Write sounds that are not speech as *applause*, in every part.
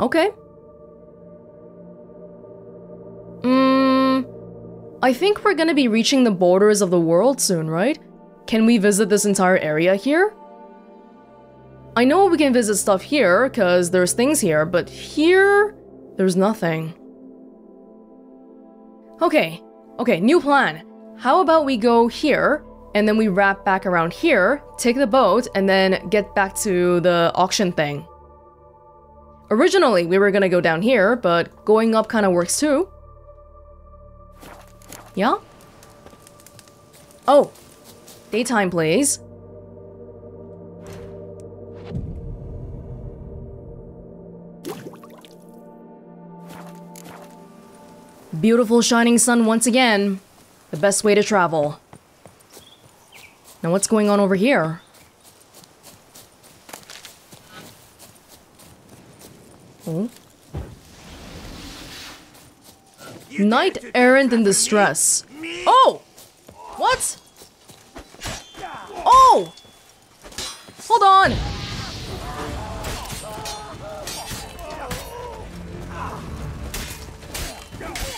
Okay. Hmm. I think we're gonna be reaching the borders of the world soon, right? Can we visit this entire area here? I know we can visit stuff here, because there's things here, but here, there's nothing. Okay, okay, new plan. How about we go here, and then we wrap back around here, take the boat, and then get back to the auction thing. Originally, we were gonna go down here, but going up kind of works too. Yeah? Oh. Daytime, please. Beautiful shining sun once again. The best way to travel. Now what's going on over here? Oh. Knight errant in distress. Oh! What? Oh! Hold on!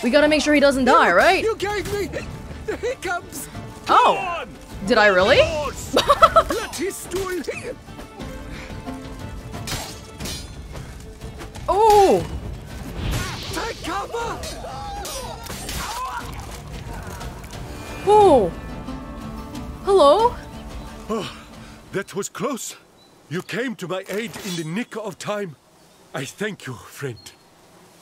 We gotta make sure he doesn't die, right? You gave me the hiccups. Oh! Did I really? *laughs* Oh! Take cover. Oh! Hello? Oh, That was close. You came to my aid in the nick of time. I thank you, friend.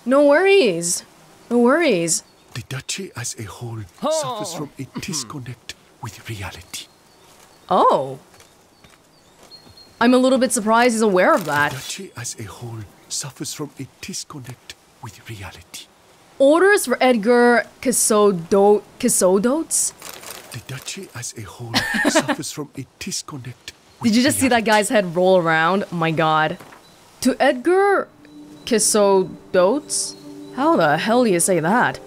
No worries. No worries. The duchy as a whole suffers from a hmm. disconnect with reality. Oh. I'm a little bit surprised he's aware of that. The Duchy as a whole suffers from a disconnect with reality. Orders for Edgar Casodo Casodotes? The duchy as a whole *laughs* suffers from a disconnect Did you just see that guy's head roll around? Oh my god. To Edgar Casodotes? How the hell do you say that?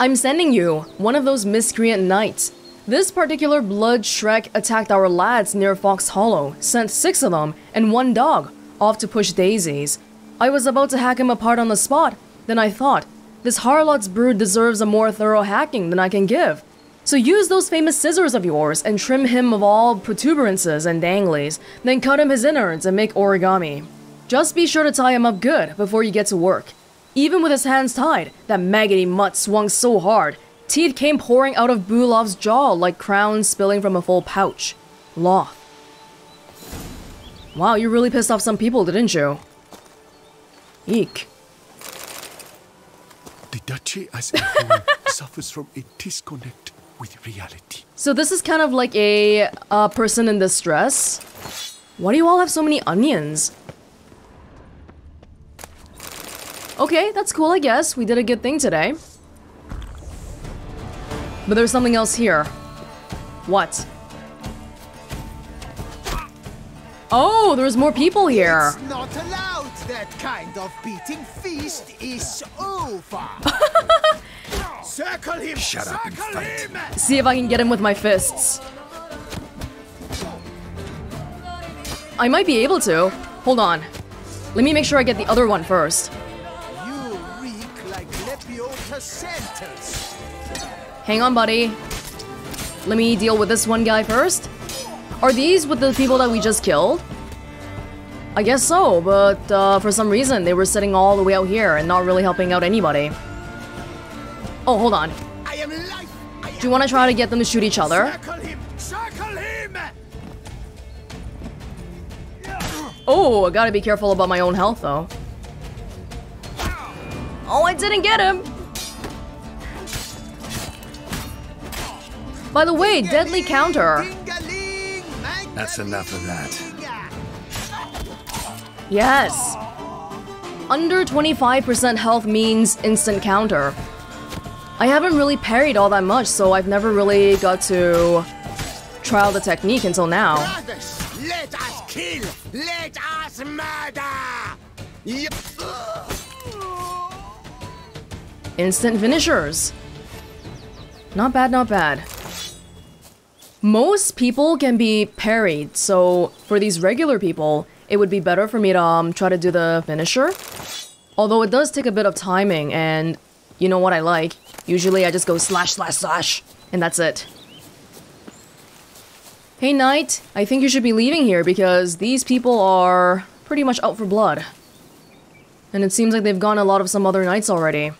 I'm sending you, one of those miscreant knights. This particular blood Shrek attacked our lads near Fox Hollow, sent six of them, and one dog, off to push daisies. I was about to hack him apart on the spot, then I thought, this harlot's brood deserves a more thorough hacking than I can give. So use those famous scissors of yours and trim him of all protuberances and danglies, then cut him his innards and make origami. Just be sure to tie him up good before you get to work. Even with his hands tied, that maggoty mutt swung so hard, teeth came pouring out of Bulov's jaw like crowns spilling from a full pouch. Loth. Wow, you really pissed off some people, didn't you? Eek. The duchy as a whole *laughs* suffers from a disconnect with reality. So this is kind of like a uh, person in distress. Why do you all have so many onions? Okay, that's cool, I guess. We did a good thing today. But there's something else here. What? Oh, there's more people here. It's not allowed. That kind of beating feast is over. *laughs* Circle him. Shut up and fight. him. See if I can get him with my fists. I might be able to. Hold on. Let me make sure I get the other one first. You reek like Lepiota Santos. Hang on, buddy. Let me deal with this one guy first. Are these with the people that we just killed? I guess so, but uh, for some reason they were sitting all the way out here and not really helping out anybody. Oh, hold on. I am life. I Do you want to try to get them to shoot each other? Circle him. Circle him. Oh, I gotta be careful about my own health, though. Oh, I didn't get him! By the way, deadly counter. Ding-a-ling, That's enough of that. Yes. Under 25% health means instant counter. I haven't really parried all that much, so I've never really got to trial the technique until now. Brothers, let us kill. Let us murder. Yep. Instant finishers. Not bad, not bad. Most people can be parried, so for these regular people, it would be better for me to um, try to do the finisher. Although it does take a bit of timing, and you know what I like. Usually I just go slash slash slash, and that's it. Hey Knight, I think you should be leaving here because these people are pretty much out for blood. And it seems like they've gone a lot of some other knights already.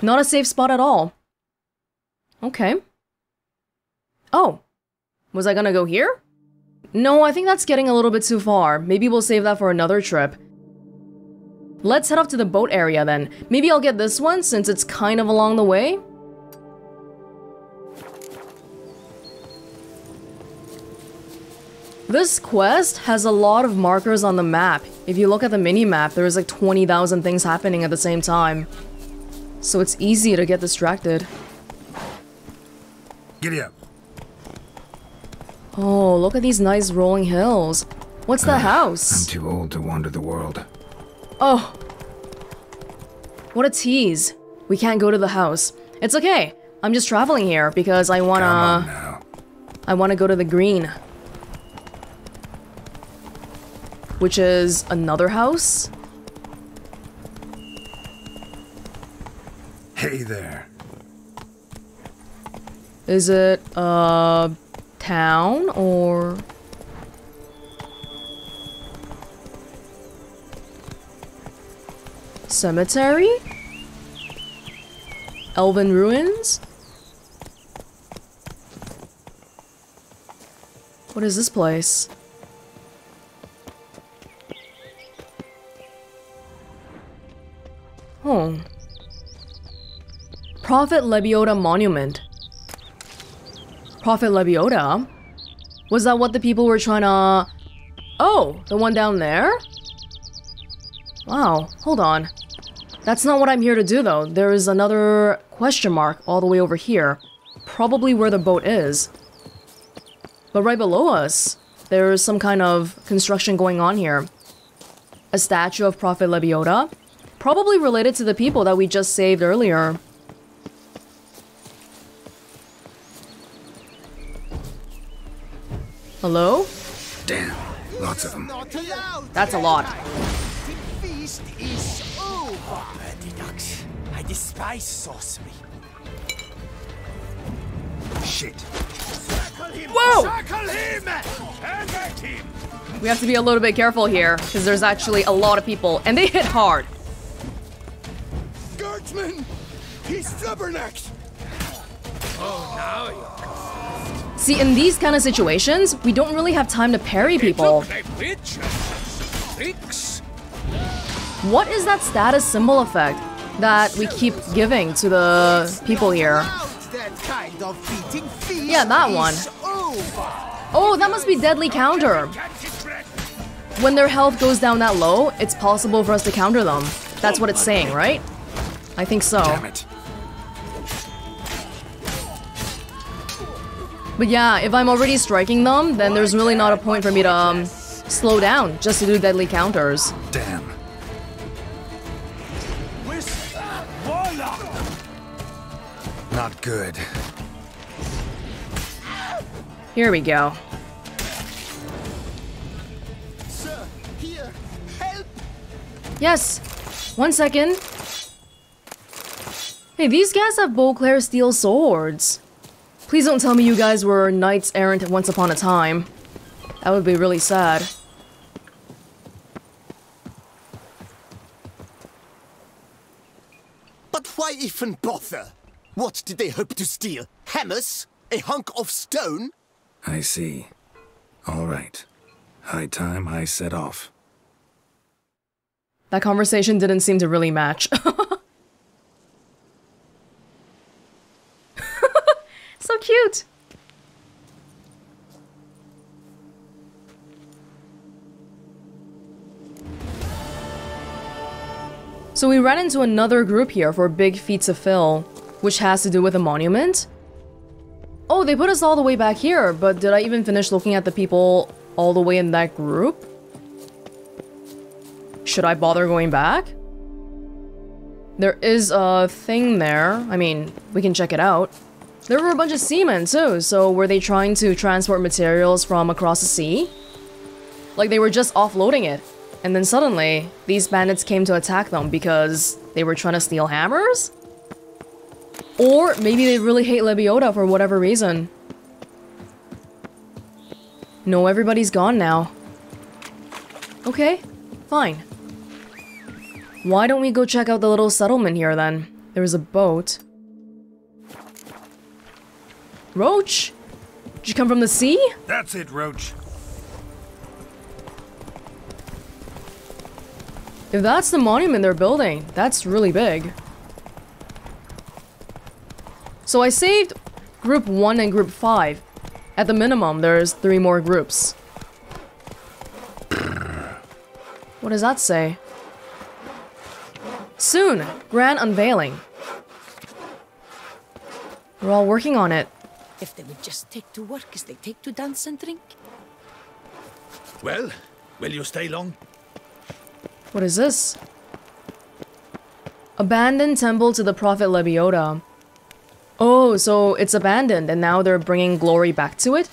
Not a safe spot at all. Okay. Oh. Was I gonna go here? No, I think that's getting a little bit too far. Maybe we'll save that for another trip. Let's head off to the boat area then. Maybe I'll get this one since it's kind of along the way. This quest has a lot of markers on the map. If you look at the mini-map, there's like 20,000 things happening at the same time. So it's easy to get distracted. Giddy up. Oh, look at these nice rolling hills. What's the I'm too old to wander the world. Oh. What a tease. We can't go to the house. It's okay. I'm just traveling here because I Come on wanna... now. I wanna go to the green. Which is another house? Hey there. Is it a town or cemetery? Elven ruins? What is this place? Oh. Prophet Lebioda Monument. Prophet Lebioda? Was that what the people were trying to... Oh, the one down there? Wow, hold on. That's not what I'm here to do though. There is another question mark all the way over here. Probably where the boat is. But right below us, there's some kind of construction going on here. A statue of Prophet Lebioda? Probably related to the people that we just saved earlier. Hello? Damn. Lots of them. That's a lot. The feast is over. Dirty ducks. I despise sorcery. Shit. Whoa! Circle him. Target him. We have to be a little bit careful here, because there's actually a lot of people, and they hit hard. Guardsman. He's flubbernecked. Oh, See, in these kind of situations, we don't really have time to parry people. What is that status symbol effect that we keep giving to the people here? Out that kind of beating feast Yeah, that one. Oh, that must be deadly counter. When their health goes down that low, it's possible for us to counter them. That's what it's saying, right? I think so. Damn it. But yeah, if I'm already striking them, then there's really not a point for me to um, slow down just to do deadly counters. Damn. Not good. Here we go. Sir, here. Help. Yes. One second. Hey, these guys have Beauclair steel swords. Please don't tell me you guys were knights errant once upon a time. That would be really sad. But why even bother? What did they hope to steal? Hammers? A hunk of stone? I see. All right. High time I set off. That conversation didn't seem to really match. *laughs* so cute. So we ran into another group here for Big Feet to Fill, which has to do with a monument. Oh, they put us all the way back here, but did I even finish looking at the people all the way in that group? Should I bother going back? There is a thing there. I mean, we can check it out. There were a bunch of seamen too, so were they trying to transport materials from across the sea? Like they were just offloading it, and then suddenly, these bandits came to attack them because they were trying to steal hammers? Or maybe they really hate Lebioda for whatever reason. No, everybody's gone now. Okay, fine. Why don't we go check out the little settlement here then? There's a boat. Roach? Did you come from the sea? That's it, Roach. If that's the monument they're building, that's really big. So I saved group 1 and group 5. At the minimum, there's three more groups. *coughs* What does that say? Soon, grand unveiling. We're all working on it. If they would just take to work as they take to dance and drink. Well, will you stay long? What is this? Abandoned temple to the prophet Lebioda. Oh, so it's abandoned and now they're bringing glory back to it?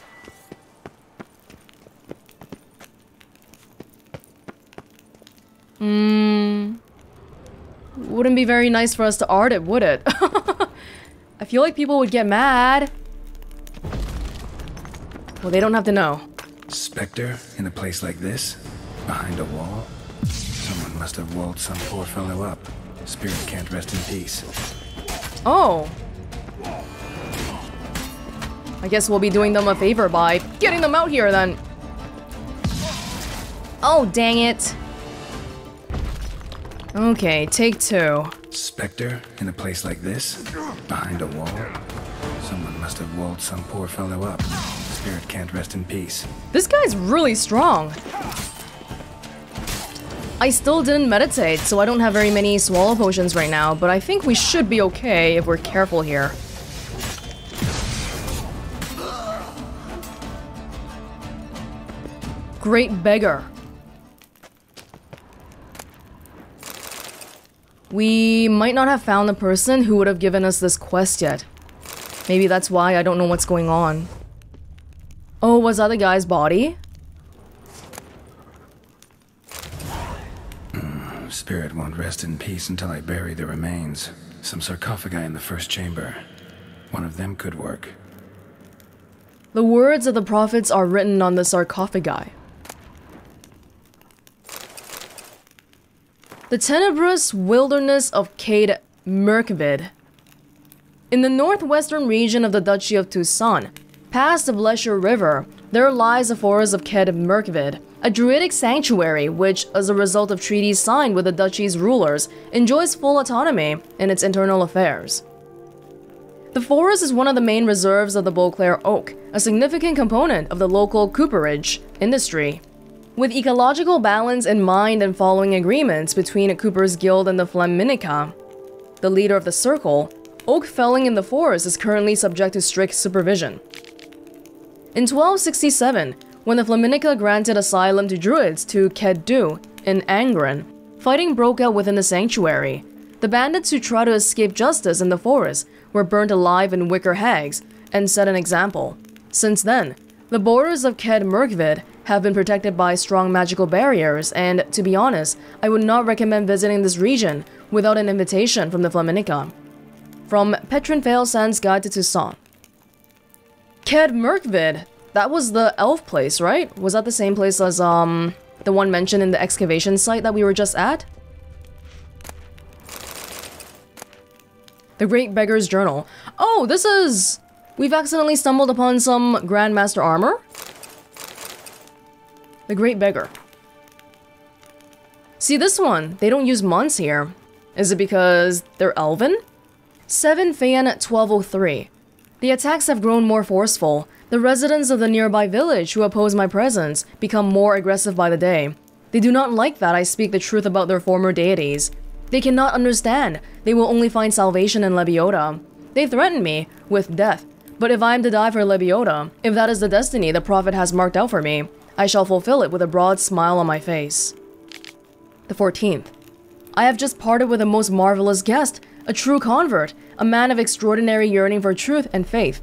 Hmm. Wouldn't be very nice for us to art it, would it? *laughs* I feel like people would get mad. Well, they don't have to know. Spectre in a place like this? Behind a wall? Someone must have walled some poor fellow up. Spirit can't rest in peace. Oh. I guess we'll be doing them a favor by getting them out here then. Oh, dang it. Okay, take two. Spectre in a place like this? Behind a wall? Someone must have walled some poor fellow up. Spirit can't rest in peace. This guy's really strong. I still didn't meditate, so I don't have very many swallow potions right now, but I think we should be okay if we're careful here. Great beggar. We might not have found the person who would have given us this quest yet. Maybe that's why I don't know what's going on. Oh, was that the guy's body? *clears throat* Spirit won't rest in peace until I bury the remains. Some sarcophagi in the first chamber. One of them could work. The words of the prophets are written on the sarcophagi. The tenebrous wilderness of Caed Myrkvid. In the northwestern region of the Duchy of Toussaint, past the Blessure River, there lies the forest of Caed Myrkvid, a druidic sanctuary which, as a result of treaties signed with the duchy's rulers, enjoys full autonomy in its internal affairs. The forest is one of the main reserves of the Beauclair oak, a significant component of the local cooperage industry. With ecological balance in mind and following agreements between a Cooper's Guild and the Flaminica, the leader of the circle, oak felling in the forest is currently subject to strict supervision. In 1267, when the Flaminica granted asylum to druids to Caed Dhu in Angren, fighting broke out within the sanctuary. The bandits who tried to escape justice in the forest were burnt alive in wicker hags and set an example. Since then, the borders of Caed Myrkvid have been protected by strong magical barriers, and to be honest, I would not recommend visiting this region without an invitation from the Flaminica. From Petrin Failsand's Guide to Toussaint. Caed Myrkvid that was the elf place, right? Was that the same place as, um, the one mentioned in the excavation site that we were just at? The Great Beggar's Journal. Oh, this is... We've accidentally stumbled upon some Grandmaster armor? The Great Beggar. See, this one, they don't use months here. Is it because they're elven? 7 Fan 1203. The attacks have grown more forceful. The residents of the nearby village who oppose my presence become more aggressive by the day. They do not like that I speak the truth about their former deities. They cannot understand. They will only find salvation in Lebioda. They threaten me with death. But if I am to die for Lebioda, if that is the destiny the prophet has marked out for me, I shall fulfill it with a broad smile on my face. The 14th. I have just parted with a most marvelous guest, a true convert, a man of extraordinary yearning for truth and faith.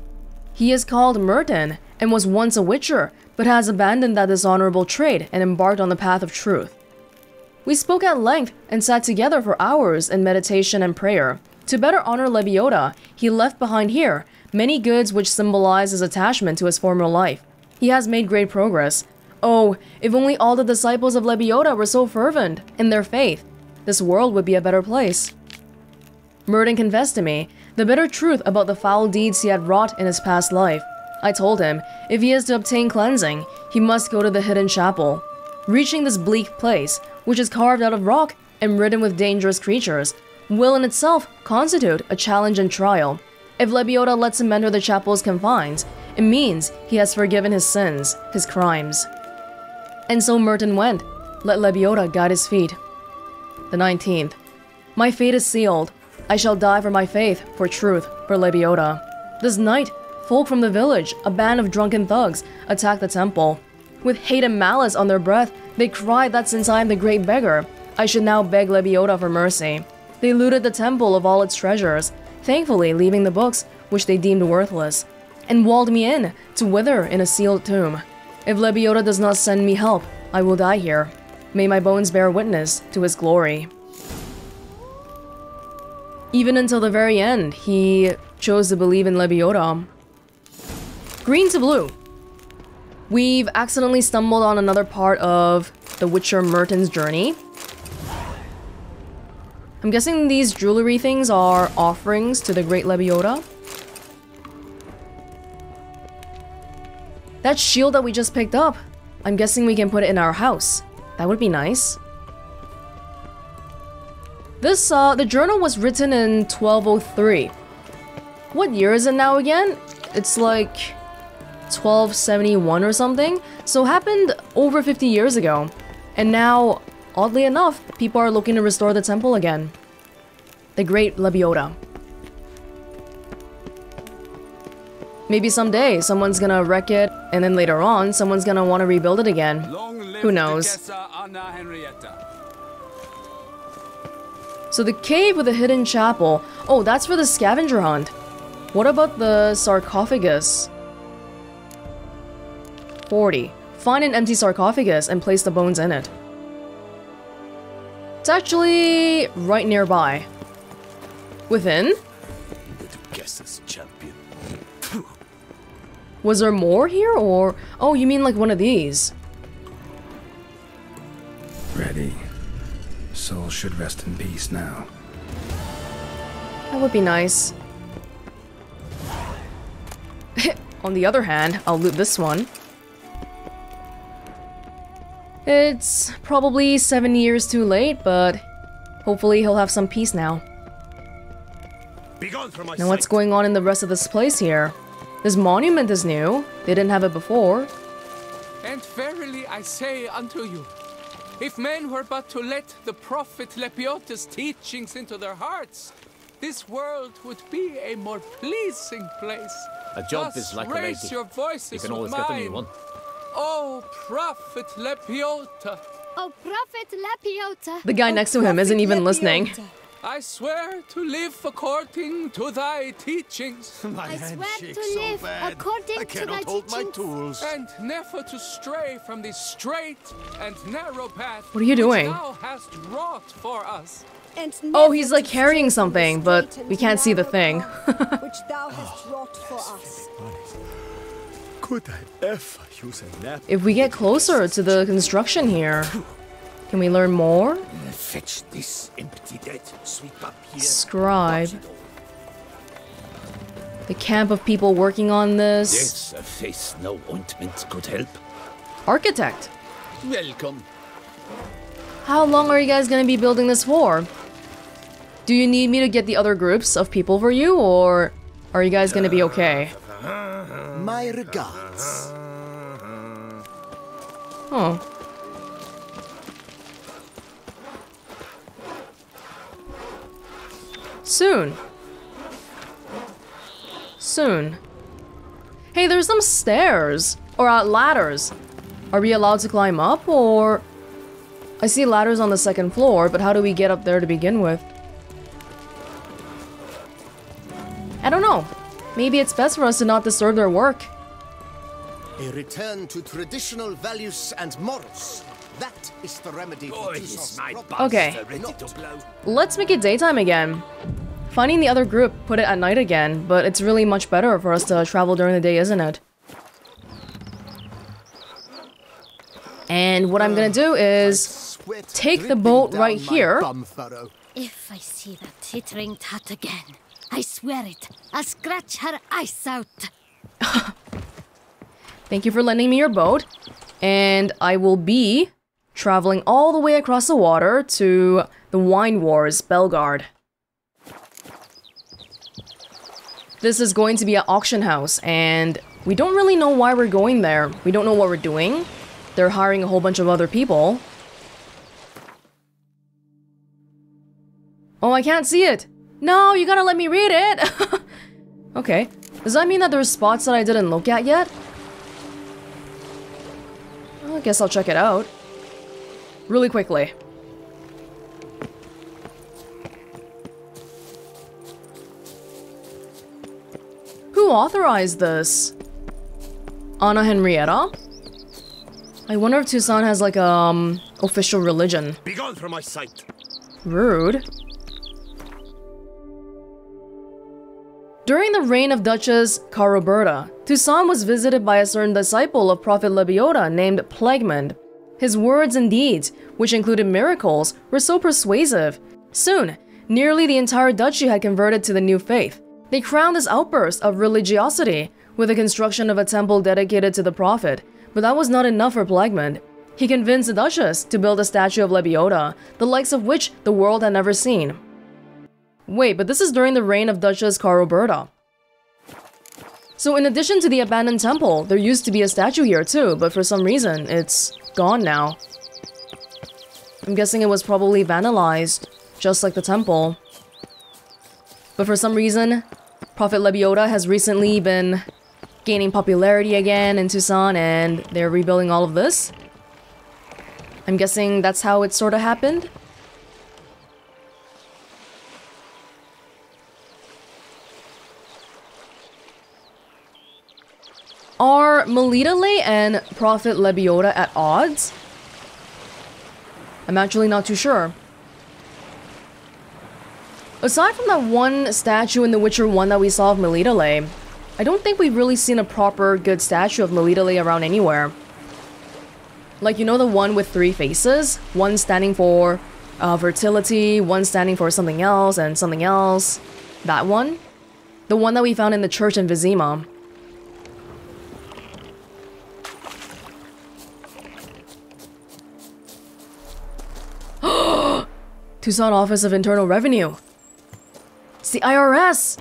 He is called Merton and was once a witcher, but has abandoned that dishonorable trade and embarked on the path of truth. We spoke at length and sat together for hours in meditation and prayer. To better honor Lebioda, he left behind here many goods which symbolize his attachment to his former life. He has made great progress. Oh, if only all the disciples of Lebioda were so fervent in their faith, this world would be a better place. Merton confessed to me the bitter truth about the foul deeds he had wrought in his past life. I told him if he is to obtain cleansing, he must go to the hidden chapel. Reaching this bleak place, which is carved out of rock and ridden with dangerous creatures, will in itself constitute a challenge and trial. If Lebioda lets him enter the chapel's confines, it means he has forgiven his sins, his crimes. And so Merton went. Let Lebioda guide his feet. The 19th. My fate is sealed. I shall die for my faith, for truth, for Lebioda. This night, folk from the village, a band of drunken thugs, attacked the temple. With hate and malice on their breath, they cried that since I am the great beggar, I should now beg Lebioda for mercy. They looted the temple of all its treasures, thankfully leaving the books, which they deemed worthless, and walled me in to wither in a sealed tomb. If Lebioda does not send me help, I will die here. May my bones bear witness to his glory. Even until the very end, he chose to believe in Lebioda. Green to blue. We've accidentally stumbled on another part of the Witcher Merton's journey. I'm guessing these jewelry things are offerings to the Great Lebioda. That shield that we just picked up, I'm guessing we can put it in our house. That would be nice. This, uh, the journal was written in 1203. What year is it now again? It's like 1271 or something. So happened over 50 years ago. And now, oddly enough, people are looking to restore the temple again. The Great Lebioda. Maybe someday someone's gonna wreck it, and then later on, someone's gonna want to rebuild it again. Who knows? So the cave with the hidden chapel. Oh, that's for the scavenger hunt. What about the sarcophagus? 40. Find an empty sarcophagus and place the bones in it. It's actually right nearby. Within? Guess champion. Was there more here or... Oh, you mean like one of these? Soul should rest in peace now. That would be nice. *laughs* On the other hand, I'll loot this one. It's probably seven years too late, but hopefully he'll have some peace now. Now what's going on in the rest of this place here? This monument is new. They didn't have it before. And verily I say unto you, if men were but to let the prophet Lebioda's teachings into their hearts, this world would be a more pleasing place. A job Thus is like a raise lady. your voices You can with always get a new mine. one. Oh, prophet Lebioda, Oh, Prophet Lebioda. The guy Oh, next to him isn't Prophet even listening. Lebioda. I swear to live according to thy teachings, *laughs* My I hand swear shakes to so live bad. according I to cannot thy hold my tools. and never to stray from the straight and narrow path What are you doing? thou hast wrought for us. And Oh, he's like carrying stray from the something, but we can't see the thing. which thou *laughs* hast wrought for us. Could I ever use a nap? If we get closer to the construction here, can we learn more? Fetch this empty dead. Sweep up here. Scribe. Watch it all. The camp of people working on this. Yes, a face no ointment could help. Architect. Welcome. How long are you guys gonna be building this for? Do you need me to get the other groups of people for you, or are you guys gonna be okay? My regards. Oh. Soon. Soon. Hey, there's some stairs. Or uh, ladders. Are we allowed to climb up, or... I see ladders on the second floor, but how do we get up there to begin with? I don't know. Maybe it's best for us to not disturb their work. A return to traditional values and morals. That It's the remedy for Boy, is my. Okay. ready to blow. Let's make it daytime again. Finding the other group put it at night again, but it's really much better for us to travel during the day, isn't it? And what I'm gonna do is take the boat right here. If I see that tittering tat again, I swear it, I'll scratch her eyes out. *laughs* Thank you for lending me your boat. And I will be traveling all the way across the water to the Wine Wars, Belgaard. This is going to be an auction house, and we don't really know why we're going there. We don't know what we're doing. They're hiring a whole bunch of other people. Oh, I can't see it. No, you gotta let me read it. *laughs* okay. Does that mean that there's spots that I didn't look at yet? Well, I guess I'll check it out. Really quickly. Who authorized this? Anna Henrietta? I wonder if Toussaint has like um official religion. Begone from my sight. Rude. During the reign of Duchess Caroberta, Toussaint was visited by a certain disciple of Prophet Lebioda named Plegmund. His words and deeds, which included miracles, were so persuasive. Soon, nearly the entire duchy had converted to the new faith. They crowned this outburst of religiosity with the construction of a temple dedicated to the prophet, but that was not enough for Plegmund. He convinced the Duchess to build a statue of Lebioda, the likes of which the world had never seen. Wait, but this is during the reign of Duchess Caroberta. So in addition to the abandoned temple, there used to be a statue here too, but for some reason, it's gone now. I'm guessing it was probably vandalized, just like the temple. But for some reason, Prophet Lebioda has recently been gaining popularity again in Toussaint, and they're rebuilding all of this. I'm guessing that's how it sort of happened. Are Melitele and Prophet Lebioda at odds? I'm actually not too sure. Aside from that one statue in The Witcher 1 that we saw of Melitele, I don't think we've really seen a proper good statue of Melitele around anywhere. Like, you know the one with three faces? One standing for uh, fertility, one standing for something else, and something else. That one? The one that we found in the church in Vizima. Toussaint Office of Internal Revenue. It's the IRS!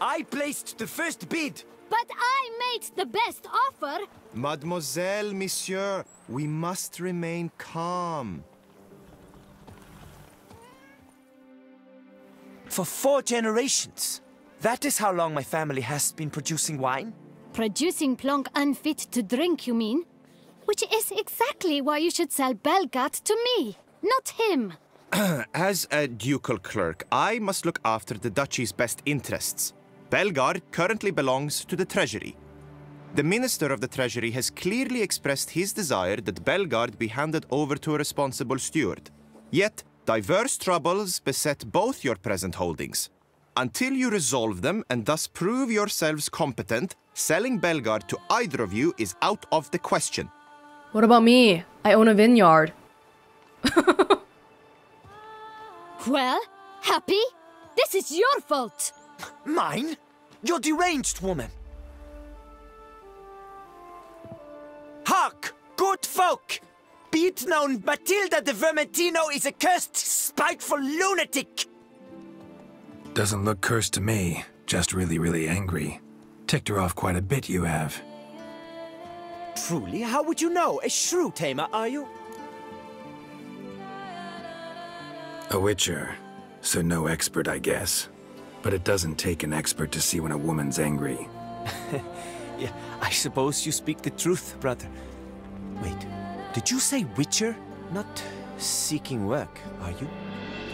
I placed the first bid. But I made the best offer. Mademoiselle, monsieur, we must remain calm. For four generations. That is how long my family has been producing wine. Producing plonk unfit to drink, you mean? Which is exactly why you should sell Belgaard to me, not him. *clears throat* As a ducal clerk, I must look after the duchy's best interests. Belgaard currently belongs to the treasury. The minister of the treasury has clearly expressed his desire that Belgaard be handed over to a responsible steward. Yet, diverse troubles beset both your present holdings. Until you resolve them and thus prove yourselves competent, selling Belgaard to either of you is out of the question. What about me? I own a vineyard. *laughs* *laughs* Well, happy? This is your fault. Mine? You're deranged, woman. Hark, good folk! Be it known, Matilda de Vermentino is a cursed, spiteful lunatic! Doesn't look cursed to me, just really, really angry. Ticked her off quite a bit, you have. Truly, how would you know? A shrew tamer, are you? A witcher, so no expert, I guess. But it doesn't take an expert to see when a woman's angry. *laughs* Yeah, I suppose you speak the truth, brother. Wait, did you say witcher? Not seeking work, are you?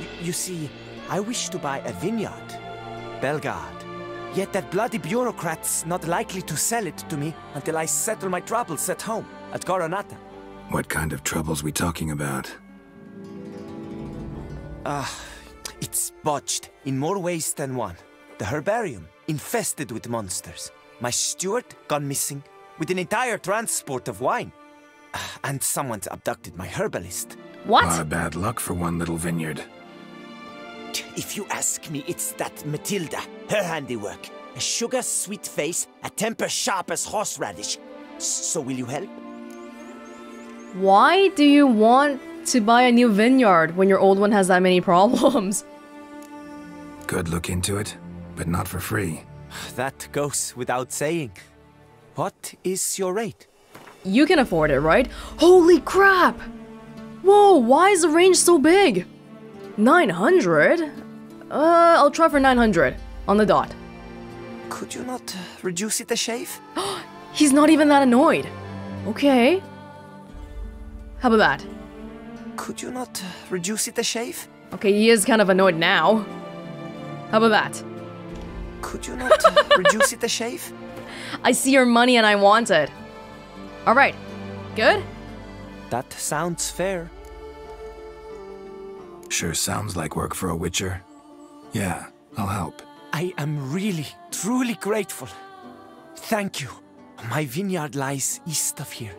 Y- you see, I wish to buy a vineyard. Belgaard. Yet that bloody bureaucrat's not likely to sell it to me until I settle my troubles at home. at Coronata. What kind of troubles we talking about? Ah, it's botched in more ways than one. The herbarium infested with monsters. My steward gone missing with an entire transport of wine. Ah, And someone's abducted my herbalist. What? Lot of bad luck for one little vineyard. If you ask me, it's that Matilda, her handiwork. A sugar sweet face, a temper sharp as horseradish. So will you help? Why do you want to buy a new vineyard when your old one has that many problems? *laughs* Could look into it, but not for free. That goes without saying. What is your rate? You can afford it, right? Holy crap! Whoa, why is the range so big? 900? Uh, I'll try for 900 on the dot. Could you not uh, reduce it a shave? *gasps* He's not even that annoyed. Okay. How about that? Could you not uh, reduce it a shave? Okay, he is kind of annoyed now. How about that? Could you not uh, *laughs* reduce it a shave? I see your money and I want it. Alright. Good? That sounds fair. Sure sounds like work for a witcher. Yeah, I'll help. I am really, truly grateful. Thank you. My vineyard lies east of here.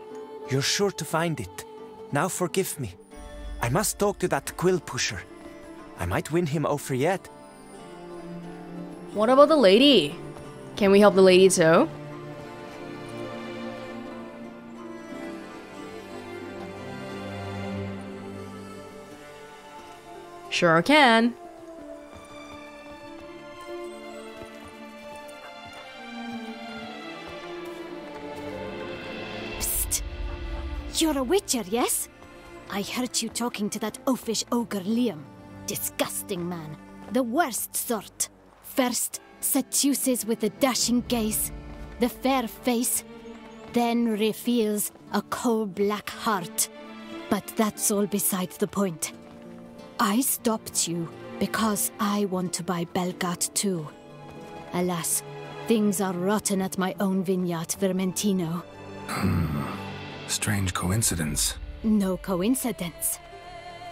You're sure to find it. Now forgive me. I must talk to that quill pusher. I might win him over yet. What about the lady? Can we help the lady too? Sure I can. Psst. You're a witcher, yes? I heard you talking to that oafish ogre Liam. Disgusting man. The worst sort. First, seduces with a dashing gaze, the fair face, then reveals a coal black heart. But that's all beside the point. I stopped you because I want to buy Belgaard too. Alas, things are rotten at my own vineyard, Vermentino. Hmm. Strange coincidence. No coincidence.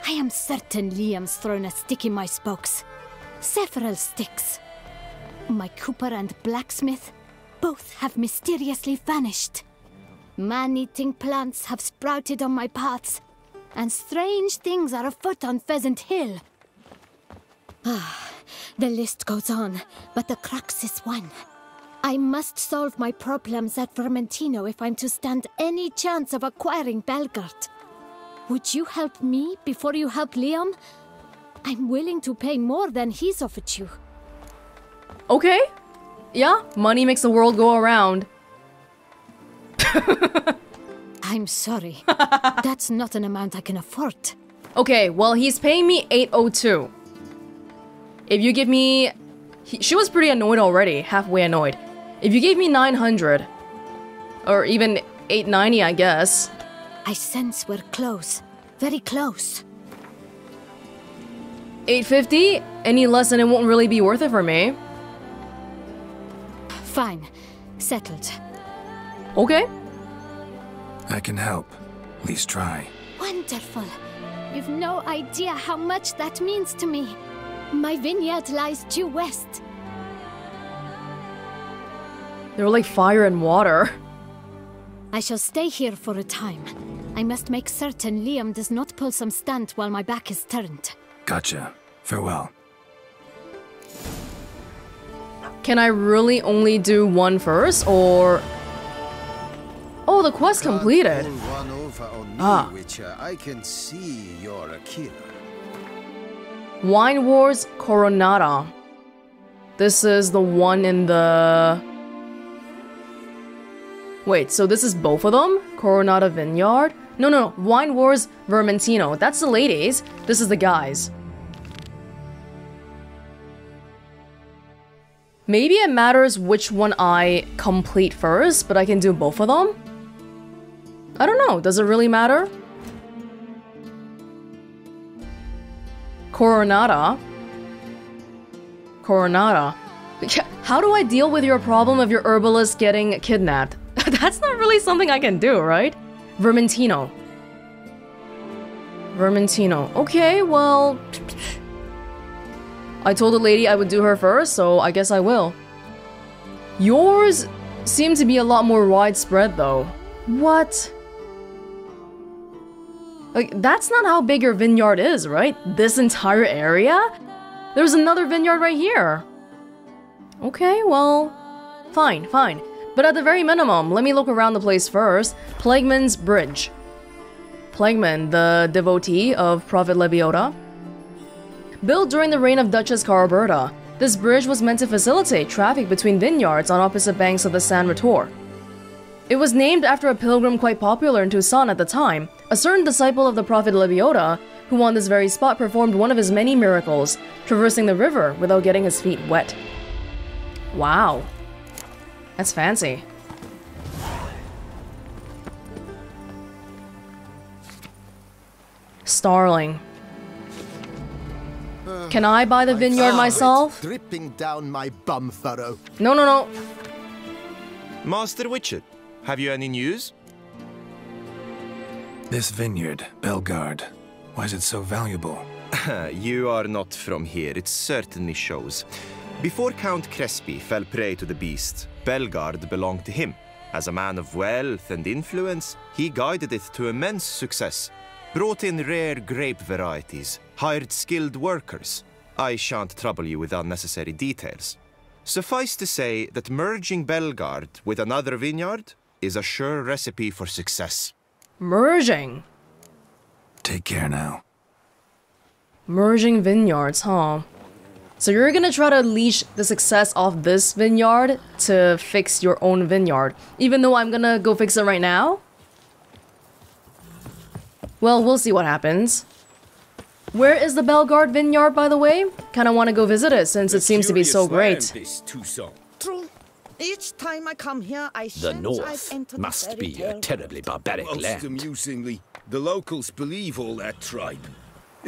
I am certain Liam's thrown a stick in my spokes. Several sticks. My cooper and blacksmith both have mysteriously vanished. Man eating plants have sprouted on my paths, and strange things are afoot on Pheasant Hill. Ah, the list goes on, but the crux is one. I must solve my problems at Vermentino if I'm to stand any chance of acquiring Belgaard. Would you help me before you help Liam? I'm willing to pay more than he's offered you. Okay. Yeah, money makes the world go around. *laughs* I'm sorry. *laughs* That's not an amount I can afford. Okay, well, he's paying me 802. If you give me. He, she was pretty annoyed already, halfway annoyed. If you gave me 900, or even 890, I guess. I sense we're close. Very close. 850? Any less and it won't really be worth it for me. Fine. Settled. Okay. I can help. Please try. Wonderful. You've no idea how much that means to me. My vineyard lies due west. They're like fire and water. I shall stay here for a time. I must make certain Liam does not pull some stunt while my back is turned. Gotcha. Farewell. Can I really only do one first, or. The quest completed. One over on me, Ah. Witcher. I can see you're a killer. Wine Wars Coronata. This is the one in the. Wait, so this is both of them? Coronata Vineyard? No, no, no. Wine Wars Vermentino. That's the ladies. This is the guys. Maybe it matters which one I complete first, but I can do both of them? I don't know. Does it really matter? Coronata. Coronata. *laughs* How do I deal with your problem of your herbalist getting kidnapped? *laughs* That's not really something I can do, right? Vermentino. Vermentino. Okay, well. I told the lady I would do her first, so I guess I will. Yours seem to be a lot more widespread, though. What? Like, that's not how big your vineyard is, right? This entire area? There's another vineyard right here. Okay, well, fine, fine. But at the very minimum, let me look around the place first. Plagueman's Bridge. Plagueman, the devotee of Prophet Lebioda. Built during the reign of Duchess Caraberta, this bridge was meant to facilitate traffic between vineyards on opposite banks of the Sansretour. It was named after a pilgrim quite popular in Toussaint at the time, a certain disciple of the Prophet Lebioda, who on this very spot performed one of his many miracles, traversing the river without getting his feet wet. Wow. That's fancy. Starling. Can I buy the vineyard myself? Dripping down my bum furrow. No, no, no. Master Witcher, have you any news? This vineyard, Belgaard, why is it so valuable? *laughs* you are not from here, it certainly shows. Before Count Crespi fell prey to the beast, Belgaard belonged to him. As a man of wealth and influence, he guided it to immense success, brought in rare grape varieties, hired skilled workers. I shan't trouble you with unnecessary details. Suffice to say that merging Belgaard with another vineyard is a sure recipe for success. Merging. Take care now. Merging vineyards, huh? So you're gonna try to leash the success of this vineyard to fix your own vineyard, even though I'm gonna go fix it right now? Well, we'll see what happens. Where is the Belgaard vineyard, by the way? Kinda wanna go visit it since it seems to be so great. This Toussaint. True. Each time I come here, I The sense I've North entered must be a terribly barbaric Most land. amusingly, the locals believe all that tribe.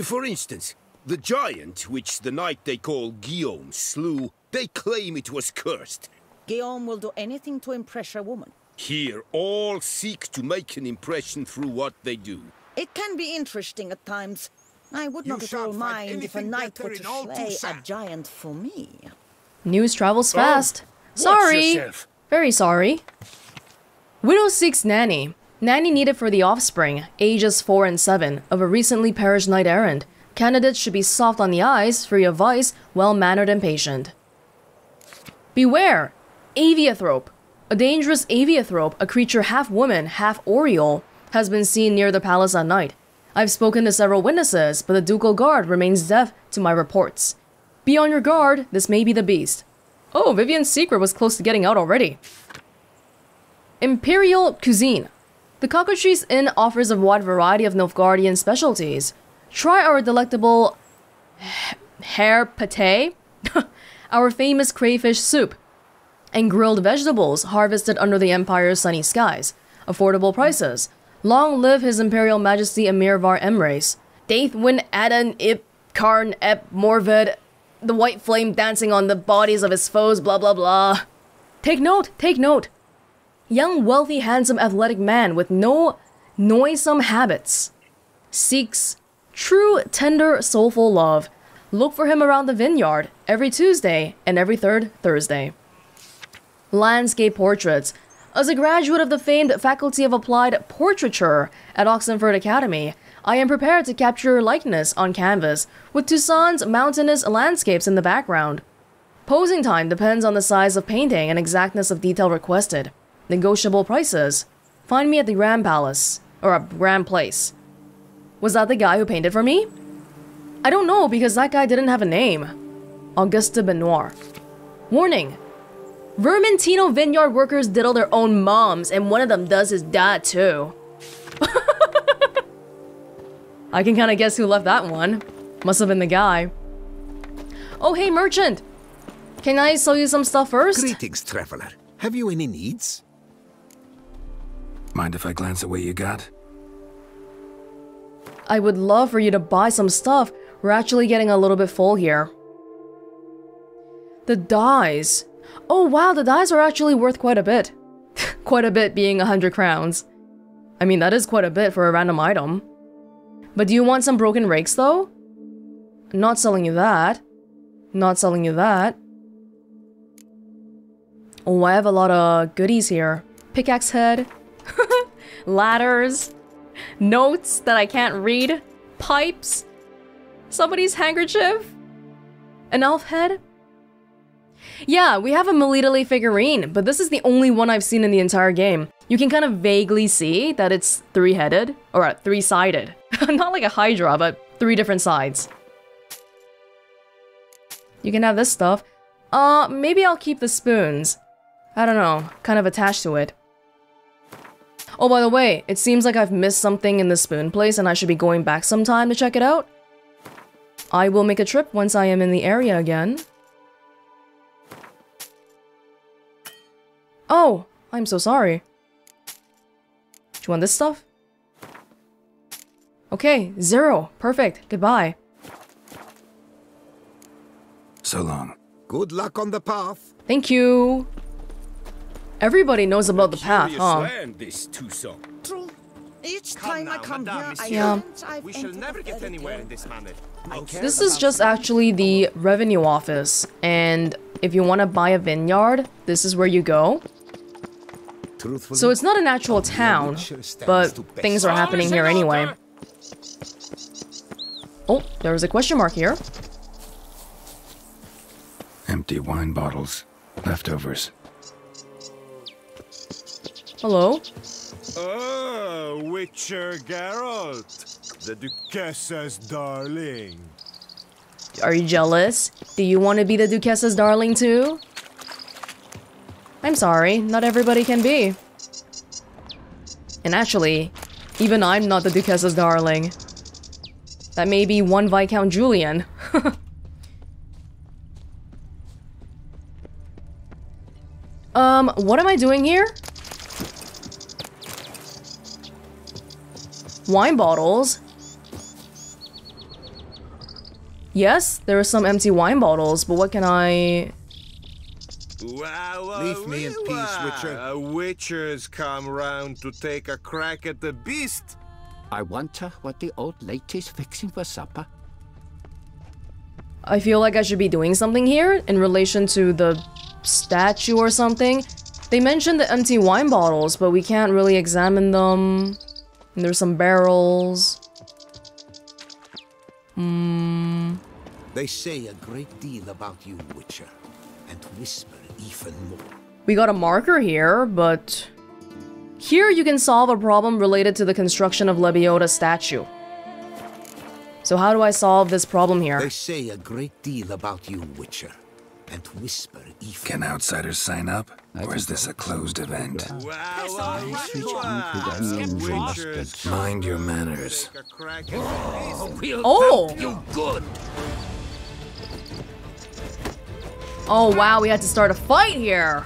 For instance, the giant which the knight they call Guillaume slew, they claim it was cursed. Guillaume will do anything to impress a woman. Here, all seek to make an impression through what they do. It can be interesting at times. I would You not at all mind if a knight were to slay a giant for me. News travels Oh, fast. watch Sorry. Very sorry. Widow seeks nanny. Nanny needed for the offspring, ages 4 and 7, of a recently perished knight errant. Candidates should be soft on the eyes, free of vice, well mannered and patient. Beware! Aviathrope. A dangerous aviathrope, a creature half woman, half oriole, has been seen near the palace at night. I've spoken to several witnesses, but the ducal guard remains deaf to my reports. Be on your guard, this may be the beast. Oh, Vivian's secret was close to getting out already. Imperial Cuisine. The Cockatrice Inn offers a wide variety of Nilfgaardian specialties. Try our delectable hare pate, *laughs* our famous crayfish soup, and grilled vegetables harvested under the Empire's sunny skies. Affordable prices. Long live His Imperial Majesty Emhyr var Emreis. Daith win Adan Ib Karn Ep Morvid, the white flame dancing on the bodies of his foes, blah blah blah. Take note, take note. Young, wealthy, handsome, athletic man with no noisome habits. Seeks true, tender, soulful love. Look for him around the vineyard every Tuesday and every third Thursday. Landscape portraits. As a graduate of the famed Faculty of Applied Portraiture at Oxenfurt Academy, I am prepared to capture likeness on canvas with Toussaint's mountainous landscapes in the background. Posing time depends on the size of painting and exactness of detail requested. Negotiable prices. Find me at the Grand Palace, or a Grand Place. Was that the guy who painted for me? I don't know because that guy didn't have a name. Auguste Benoit. Warning. Vermentino vineyard workers diddle their own moms, and one of them does his dad too. *laughs* I can kind of guess who left that one. Must have been the guy. Oh, hey, merchant! Can I sell you some stuff first? Greetings, traveler. Have you any needs? Mind if I glance at what you got? I would love for you to buy some stuff. We're actually getting a little bit full here. The dies. Oh wow, the dies are actually worth quite a bit. *laughs* quite a bit being a hundred crowns. I mean, that is quite a bit for a random item. But do you want some broken rakes though? Not selling you that. Not selling you that. Oh, I have a lot of goodies here. Pickaxe head. *laughs* Ladders. Notes that I can't read. Pipes. Somebody's handkerchief. An elf head. Yeah, we have a Melitele figurine, but this is the only one I've seen in the entire game. You can kind of vaguely see that it's three-headed, or uh, three-sided. *laughs* Not like a Hydra, but three different sides. You can have this stuff. Uh, maybe I'll keep the spoons. I don't know, kind of attached to it. Oh, by the way, it seems like I've missed something in the spoon place and I should be going back sometime to check it out. I will make a trip once I am in the area again. Oh, I'm so sorry. Do you want this stuff? Okay, zero. Perfect. Goodbye. So long. Good luck on the path. Thank you. Everybody knows about the path, Curious huh? land, this Toussaint. True. Each Come time now, I come Madame, here, I. Yeah. We shall never get anywhere in this manner. This is just actually the revenue office, and if you want to buy a vineyard, this is where you go. Truthfully, So it's not an actual town, but things are happening here anyway. Oh, there's a question mark here. Empty wine bottles. Leftovers. Hello? Oh, Witcher Geralt, the Duchessa's darling. Are you jealous? Do you want to be the Duchessa's darling too? I'm sorry, not everybody can be. And actually, even I'm not the Duchess's darling. That may be one Viscount Julian. *laughs* um, what am I doing here? Wine bottles? Yes, there are some empty wine bottles, but what can I... Wow, Leave me in peace, Witcher. A Witcher's come round to take a crack at the beast. I wonder what the old lady's fixing for supper. I feel like I should be doing something here in relation to the statue or something. They mentioned the empty wine bottles, but we can't really examine them. And there's some barrels. Hmm. They say a great deal about you, Witcher, and whisper even more. We got a marker here, but... Here you can solve a problem related to the construction of Lebioda's statue. So how do I solve this problem here? They say a great deal about you, Witcher, and whisper even Can outsiders sign up? Or is this a closed event? Mind your manners. Oh! oh! Oh wow, we had to start a fight here!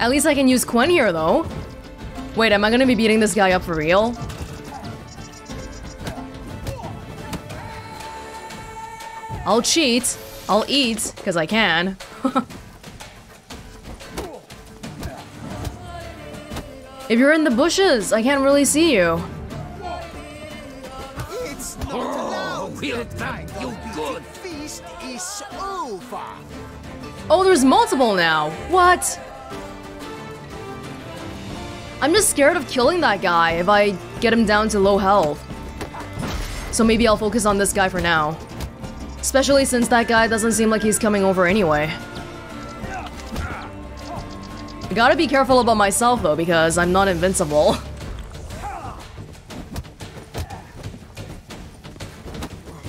At least I can use Quen here, though. Wait, am I gonna be beating this guy up for real? I'll cheat. I'll eat, because I can. *laughs* if you're in the bushes, I can't really see you. It's not allowed. Oh, we'll thank you good. Over. Oh, there's multiple now. What? I'm just scared of killing that guy if I get him down to low health. So maybe I'll focus on this guy for now. Especially since that guy doesn't seem like he's coming over anyway. I gotta be careful about myself though, because I'm not invincible. *laughs*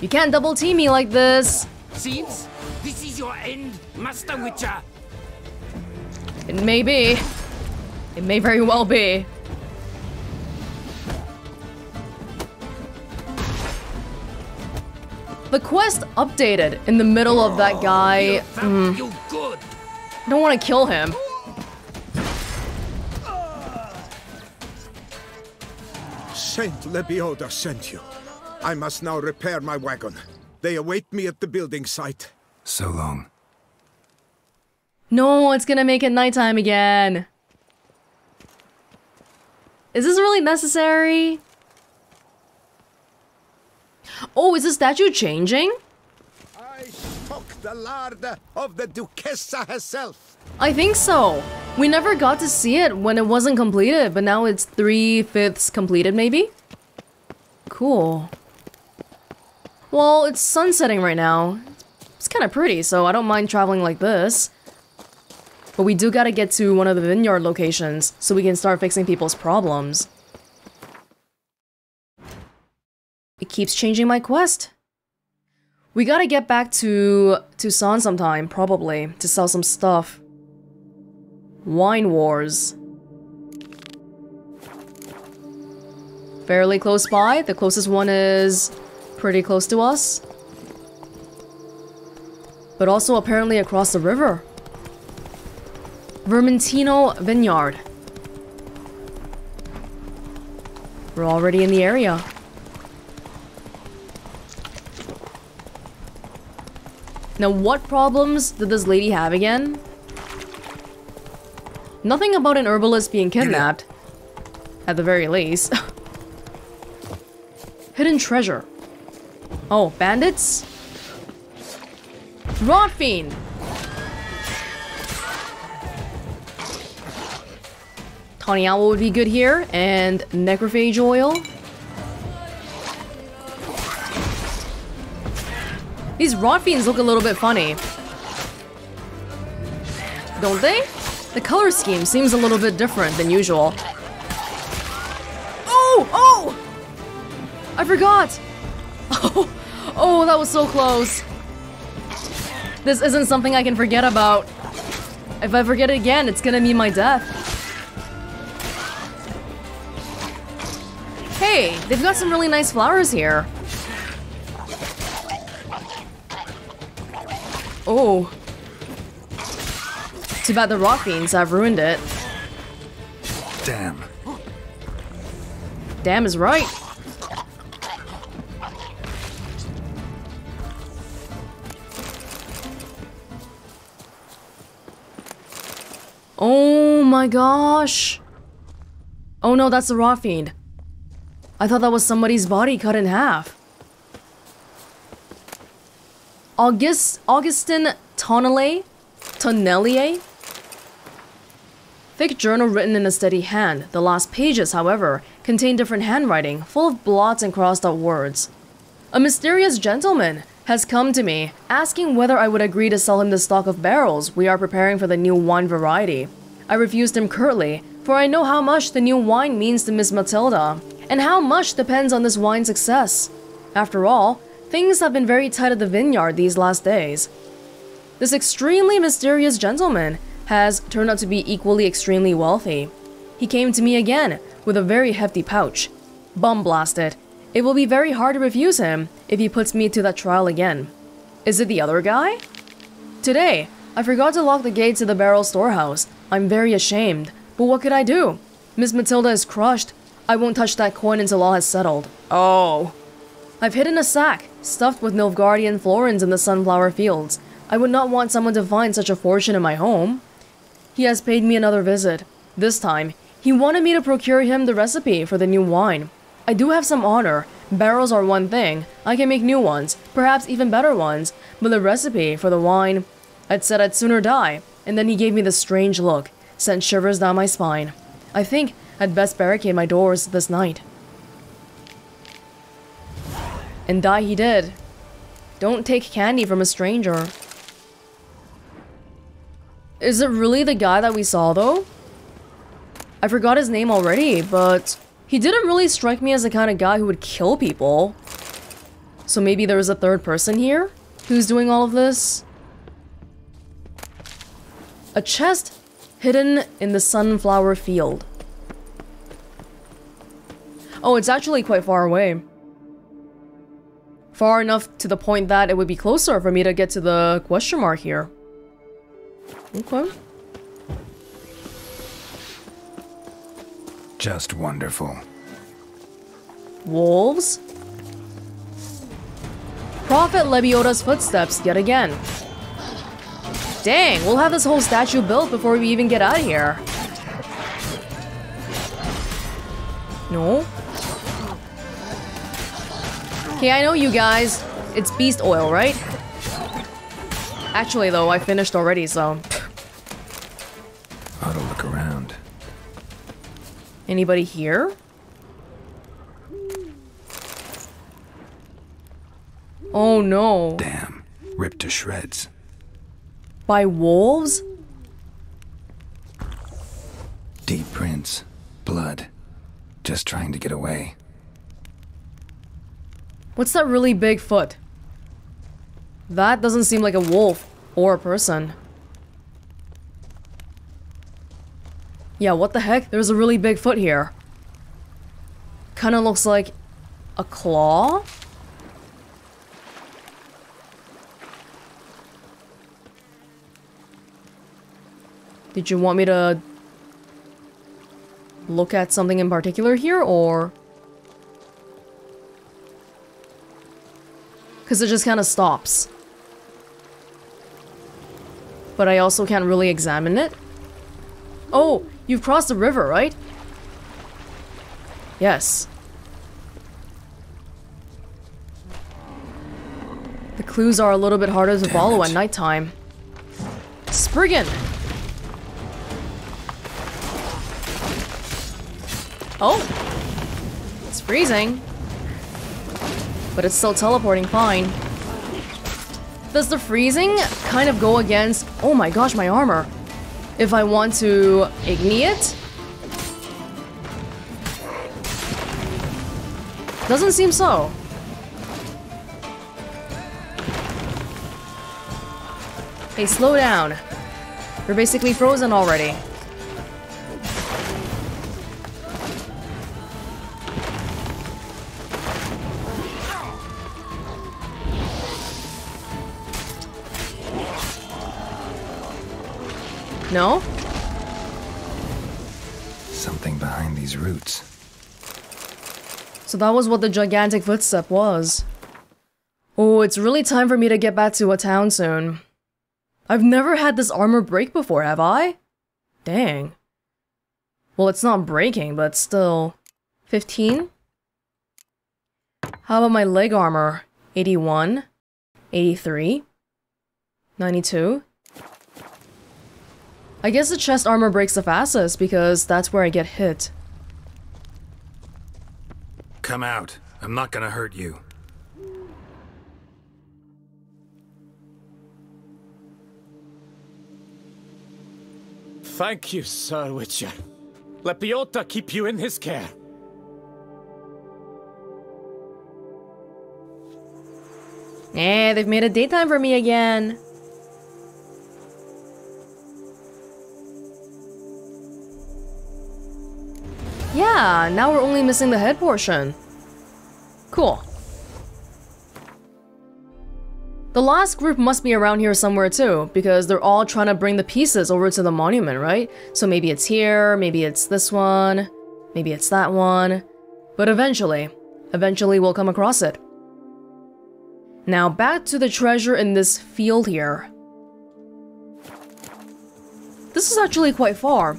You can't double team me like this. Seems this is your end, Master Witcher. It may be. It may very well be. The quest updated in the middle of that guy. Mm, I don't want to kill him. Saint Lebioda sent you. I must now repair my wagon. They await me at the building site. So long. No, it's gonna make it nighttime again. Is this really necessary? Oh, is the statue changing? I took the lard of the Duchessa herself. I think so. We never got to see it when it wasn't completed, but now it's three-fifths completed, maybe? Cool. Well, it's sunsetting right now. It's kind of pretty, so I don't mind traveling like this. But we do gotta get to one of the vineyard locations so we can start fixing people's problems. It keeps changing my quest. We gotta get back to Toussaint sometime, probably, to sell some stuff. Wine Wars. Fairly close by. The closest one is pretty close to us. But also apparently across the river. Vermentino Vineyard. We're already in the area. Now, what problems did this lady have again? Nothing about an herbalist being kidnapped. At the very least. *laughs* Hidden treasure. Oh, bandits? Rot Fiend! Tawny Owl would be good here, and Necrophage Oil. These Rot Fiends look a little bit funny. Don't they? The color scheme seems a little bit different than usual. Oh! Oh! I forgot! Oh, that was so close. This isn't something I can forget about. If I forget it again, it's gonna mean my death. Hey, they've got some really nice flowers here. Oh. Too bad the Rot Fiends have ruined it. Damn. Damn is right. My gosh. Oh no, that's the Rot Fiend. I thought that was somebody's body cut in half. August Augustin Tonnelle? Tonnellier? Thick journal written in a steady hand. The last pages, however, contain different handwriting, full of blots and crossed out words. A mysterious gentleman has come to me, asking whether I would agree to sell him the stock of barrels we are preparing for the new wine variety. I refused him curtly, for I know how much the new wine means to Miss Matilda, and how much depends on this wine's success. After all, things have been very tight at the vineyard these last days. This extremely mysterious gentleman has turned out to be equally extremely wealthy. He came to me again with a very hefty pouch. Bum blasted. It will be very hard to refuse him if he puts me to that trial again. Is it the other guy? Today, I forgot to lock the gates of the barrel storehouse. I'm very ashamed, but what could I do? Miss Matilda is crushed. I won't touch that coin until all has settled. Oh. I've hidden a sack, stuffed with Nilfgaardian florins in the sunflower fields. I would not want someone to find such a fortune in my home. He has paid me another visit. This time, he wanted me to procure him the recipe for the new wine. I do have some honor. Barrels are one thing. I can make new ones, perhaps even better ones, but the recipe for the wine. I'd said I'd sooner die, and then he gave me this strange look, sent shivers down my spine. I think I'd best barricade my doors this night. And die he did. Don't take candy from a stranger. Is it really the guy that we saw, though? I forgot his name already, but he didn't really strike me as the kind of guy who would kill people. So maybe there is a third person here who's doing all of this? A chest hidden in the sunflower field. Oh, it's actually quite far away. Far enough to the point that it would be closer for me to get to the question mark here. Okay. Just wonderful. Wolves? Prophet Lebioda's footsteps yet again. Dang, we'll have this whole statue built before we even get out of here. No? Okay, I know you guys. It's beast oil, right? Actually, though, I finished already, so... Ought to look around. Anybody here? Oh no. Damn. Ripped to shreds. By wolves? Deep prints. Blood. Just trying to get away. What's that really big foot? That doesn't seem like a wolf or a person. Yeah, what the heck? There's a really big foot here. Kinda looks like a claw? Did you want me to look at something in particular here, or...? Because it just kind of stops. But I also can't really examine it. Oh, you've crossed the river, right? Yes. The clues are a little bit harder to Damn follow it. at nighttime. Spriggan! Oh! It's freezing. But it's still teleporting fine. Does the freezing kind of go against... Oh my gosh, my armor. If I want to Igni it? Doesn't seem so. Hey, slow down. You're basically frozen already. No? Something behind these roots. So that was what the gigantic footstep was. Oh, it's really time for me to get back to a town soon. I've never had this armor break before, have I? Dang. Well, it's not breaking, but still. 15? How about my leg armor? 81? 83? 92? I guess the chest armor breaks the fastest because that's where I get hit. Come out. I'm not gonna hurt you. Thank you, Sir Witcher. Lebioda keep you in his care. Eh, they've made it daytime for me again. Yeah, now we're only missing the head portion. Cool. The last group must be around here somewhere too, because they're all trying to bring the pieces over to the monument, right? So maybe it's here, maybe it's this one, maybe it's that one. But eventually, eventually we'll come across it. Now back to the treasure in this field here. This is actually quite far.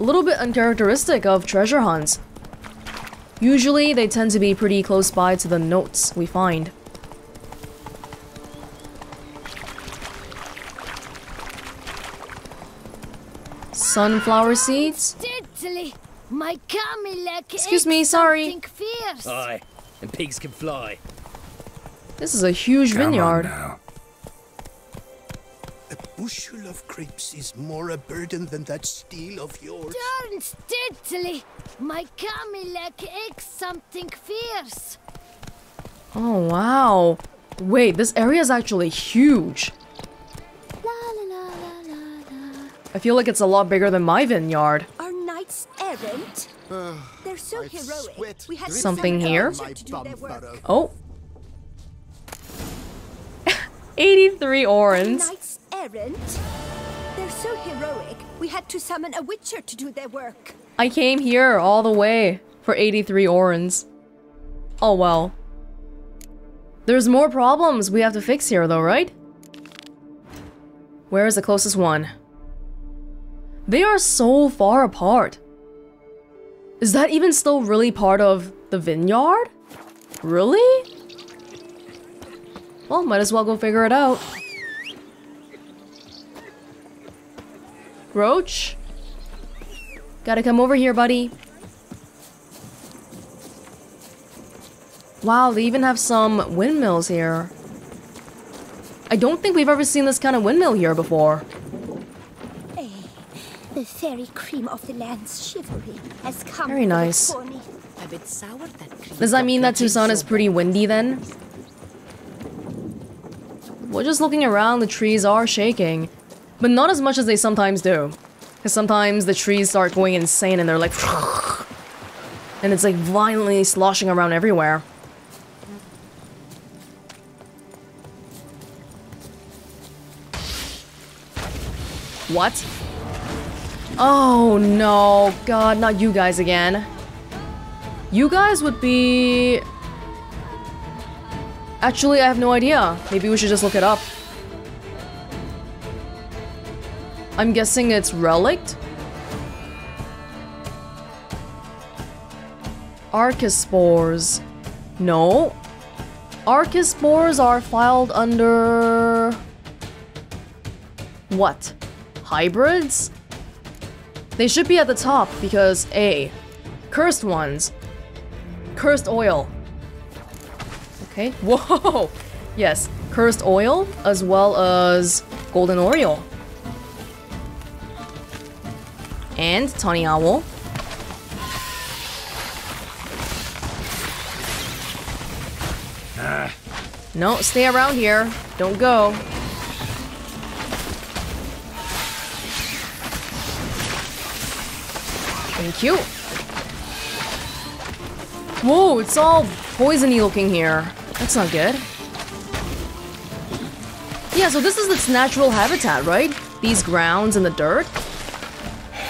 A little bit uncharacteristic of treasure hunts. Usually they tend to be pretty close by to the notes we find. Sunflower seeds? My Camilek Excuse me, sorry. Aye, and pigs can fly. This is a huge Come on vineyard. Now. A bushel of grapes is more a burden than that steel of yours. Darn diddly, my Camilek eggs something fierce. Oh wow. Wait, this area is actually huge. La la la la la la. I feel like it's a lot bigger than my vineyard. Our knights errant? They're so heroic. We had Something here? else to do their work. Oh. *laughs* 83 orens. Errant? They're so heroic. We had to summon a witcher to do their work. I came here all the way for 83 orens. Oh well. There's more problems we have to fix here though, right? Where is the closest one? They are so far apart. Is that even still really part of the vineyard? Really? Well, might as well go figure it out. Roach? Gotta come over here, buddy. Wow, they even have some windmills here. I don't think we've ever seen this kind of windmill here before. Eh, the fairy cream of the land's chivalry has come Very nice. A bit sour, that cream. Does that mean that Toussaint is pretty windy then? Well, just looking around, the trees are shaking. But not as much as they sometimes do. Because sometimes the trees start going insane and they're like... *sighs* And it's like violently sloshing around everywhere. What? Oh no, god, not you guys again. You guys would be... Actually, I have no idea. Maybe we should just look it up. I'm guessing it's relict? Archespores. No. Archespores are filed under... What? Hybrids? They should be at the top because A. Cursed ones. Cursed oil. Okay. *laughs* Whoa! Yes, cursed oil as well as golden oriole. And tawny owl. No, stay around here. Don't go. Thank you. Whoa, it's all poisony looking here. That's not good. Yeah, so this is its natural habitat, right? These grounds and the dirt.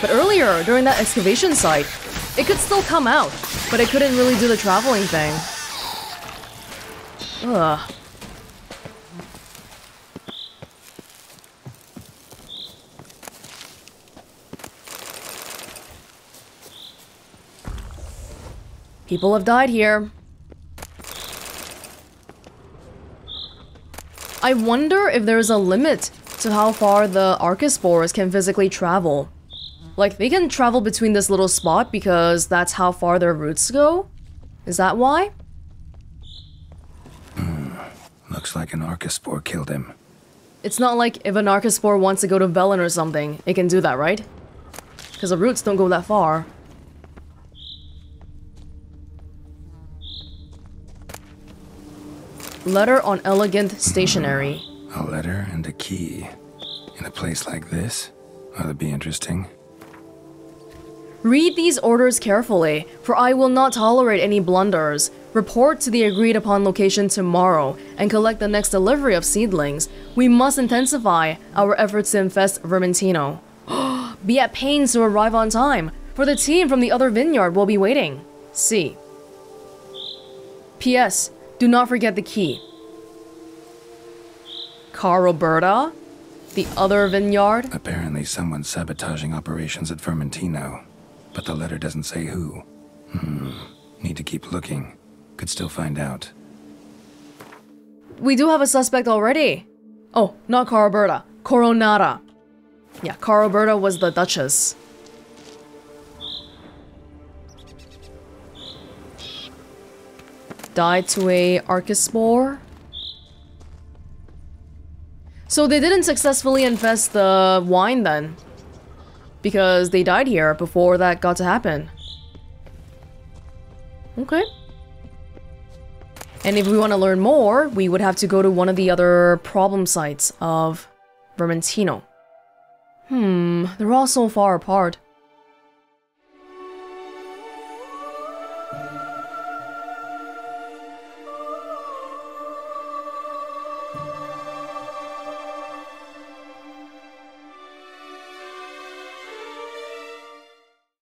But earlier, during that excavation site, it could still come out, but it couldn't really do the traveling thing. Ugh. People have died here. I wonder if there's a limit to how far the Archespores can physically travel. Like, they can travel between this little spot because that's how far their roots go? Is that why? Hmm. Looks like an Archespore killed him. It's not like if an Archespore wants to go to Velen or something, it can do that, right? Because the roots don't go that far. Letter on elegant stationery. A letter and a key. In a place like this? Ought to be interesting. Read these orders carefully, for I will not tolerate any blunders. Report to the agreed upon location tomorrow and collect the next delivery of seedlings. We must intensify our efforts to infest Vermentino. *gasps* be at pains to arrive on time, for the team from the other vineyard will be waiting. C. P.S. Do not forget the key. Caroberta? The other vineyard? Apparently someone's sabotaging operations at Vermentino. But the letter doesn't say who. Hmm. Need to keep looking. Could still find out. We do have a suspect already. Oh, not Caroberta. Coronata. Yeah, Caroberta was the Duchess. Died to a Archespore. So they didn't successfully infest the wine then. Because they died here before that got to happen. Okay. And if we want to learn more, we would have to go to one of the other problem sites of Vermentino. Hmm, they're all so far apart.